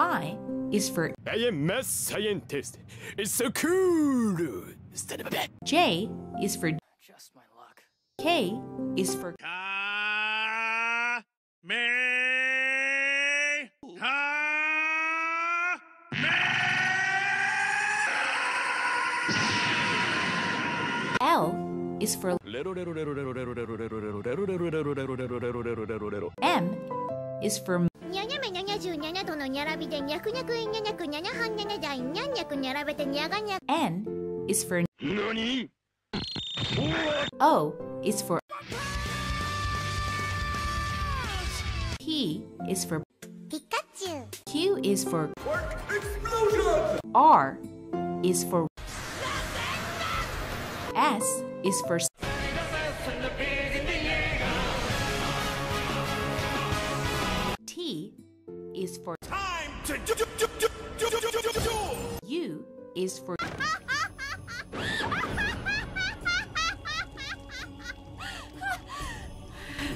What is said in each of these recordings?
I is for I am mass scientist. It's so cool. Stand up, back. J is for Just my luck. K is for Ka me ha L is for M is for にゃにゃとのにゃらびでにゃくにゃくいにゃにゃくにゃにゃはんにゃにゃじゃいにゃんにゃくにゃらべてにゃがにゃ N is for 何 O is for P is for ピカチュウ Q is for R is for S is for T is for Time to do, do, do, do, do, do, do, do. U is for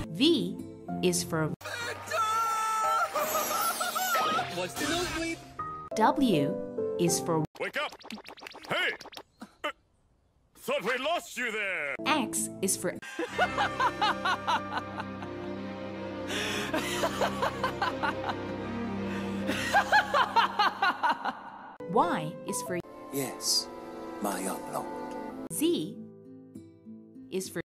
V is for What's the nosebleed? W is for Wake up! Hey! Uh, thought we lost you there! X is for Y is for Yes, my young lord. Z is for